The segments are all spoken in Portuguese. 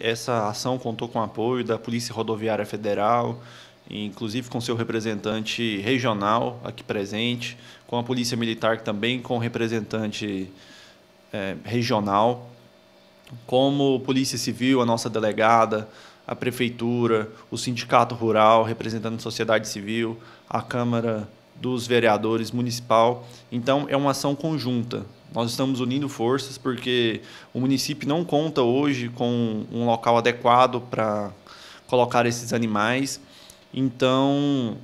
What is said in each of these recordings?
Essa ação contou com o apoio da Polícia Rodoviária Federal, inclusive com seu representante regional aqui presente, com a Polícia Militar também com representante é, regional, como Polícia Civil, a nossa delegada, a Prefeitura, o Sindicato Rural, representando a sociedade civil, a Câmara dos Vereadores Municipal. Então, é uma ação conjunta. Nós estamos unindo forças porque o município não conta hoje com um local adequado para colocar esses animais. Então,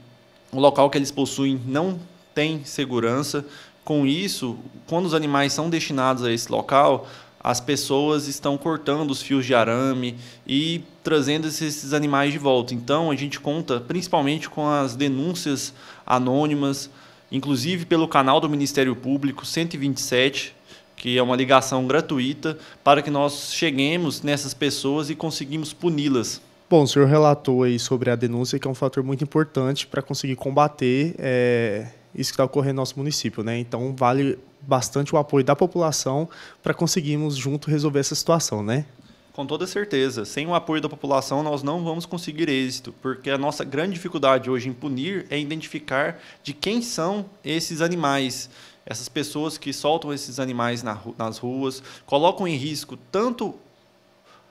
o local que eles possuem não tem segurança. Com isso, quando os animais são destinados a esse local, as pessoas estão cortando os fios de arame e trazendo esses animais de volta. Então, a gente conta principalmente com as denúncias anônimas, inclusive pelo canal do Ministério Público 127, que é uma ligação gratuita, para que nós cheguemos nessas pessoas e conseguimos puni-las. Bom, o senhor relatou aí sobre a denúncia, que é um fator muito importante para conseguir combater é, isso que está ocorrendo no nosso município, né? Então, vale bastante o apoio da população para conseguirmos junto resolver essa situação, né? Com toda certeza. Sem o apoio da população, nós não vamos conseguir êxito, porque a nossa grande dificuldade hoje em punir é identificar de quem são esses animais. Essas pessoas que soltam esses animais nas ruas, colocam em risco tanto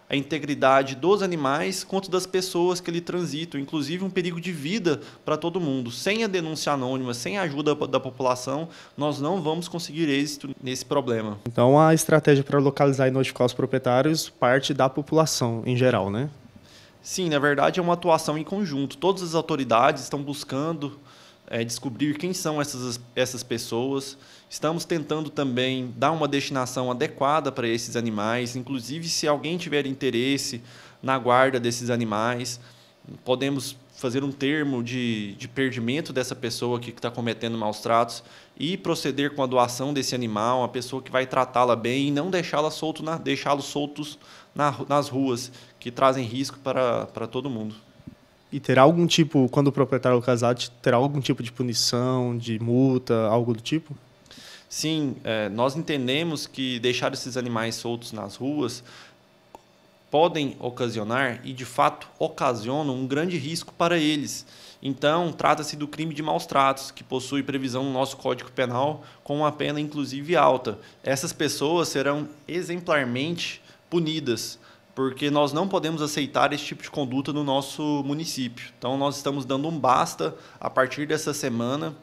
a integridade dos animais quanto das pessoas que ali transitam, inclusive um perigo de vida para todo mundo. Sem a denúncia anônima, sem a ajuda da população, nós não vamos conseguir êxito nesse problema. Então a estratégia para localizar e notificar os proprietários parte da população em geral, né? Sim, na verdade é uma atuação em conjunto. Todas as autoridades estão buscando é, descobrir quem são essas, essas pessoas. Estamos tentando também dar uma destinação adequada para esses animais, inclusive se alguém tiver interesse na guarda desses animais, podemos fazer um termo de, de perdimento dessa pessoa que está cometendo maus tratos e proceder com a doação desse animal, uma pessoa que vai tratá-la bem e não deixá-la solto deixá-los soltos na, nas ruas, que trazem risco para, para todo mundo. E terá algum tipo, quando o proprietário é casado, terá algum tipo de punição, de multa, algo do tipo? Sim, é, nós entendemos que deixar esses animais soltos nas ruas podem ocasionar, e de fato ocasionam, um grande risco para eles. Então, trata-se do crime de maus tratos, que possui previsão no nosso Código Penal com uma pena inclusive alta. Essas pessoas serão exemplarmente punidas porque nós não podemos aceitar esse tipo de conduta no nosso município. Então, nós estamos dando um basta a partir dessa semana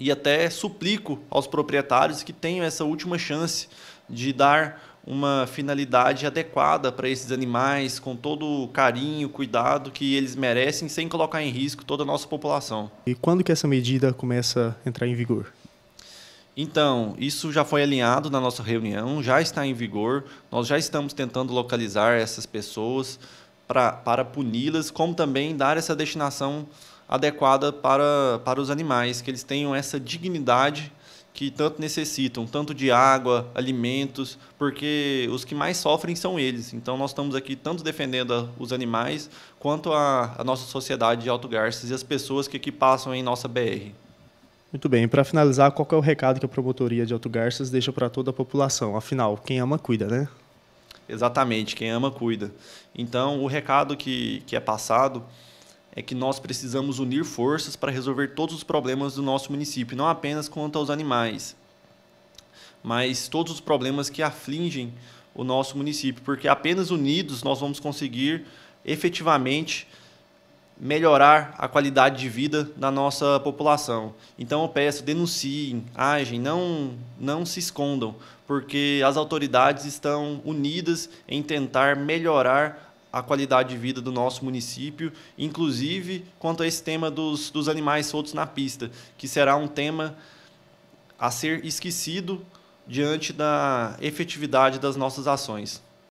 e até suplico aos proprietários que tenham essa última chance de dar uma finalidade adequada para esses animais, com todo o carinho, cuidado que eles merecem, sem colocar em risco toda a nossa população. E quando que essa medida começa a entrar em vigor? Então, isso já foi alinhado na nossa reunião, já está em vigor. Nós já estamos tentando localizar essas pessoas pra, para puni-las, como também dar essa destinação adequada para, para os animais, que eles tenham essa dignidade que tanto necessitam, tanto de água, alimentos, porque os que mais sofrem são eles. Então, nós estamos aqui tanto defendendo os animais quanto a, a nossa sociedade de Alto Garças e as pessoas que aqui passam em nossa BR. Muito bem, para finalizar, qual é o recado que a promotoria de Alto Garças deixa para toda a população? Afinal, quem ama cuida, né? Exatamente, quem ama cuida. Então, o recado que, que é passado é que nós precisamos unir forças para resolver todos os problemas do nosso município, não apenas quanto aos animais, mas todos os problemas que afligem o nosso município, porque apenas unidos nós vamos conseguir efetivamente melhorar a qualidade de vida da nossa população. Então eu peço, denunciem, agem, não, não se escondam, porque as autoridades estão unidas em tentar melhorar a qualidade de vida do nosso município, inclusive quanto a esse tema dos, dos animais soltos na pista, que será um tema a ser esquecido diante da efetividade das nossas ações.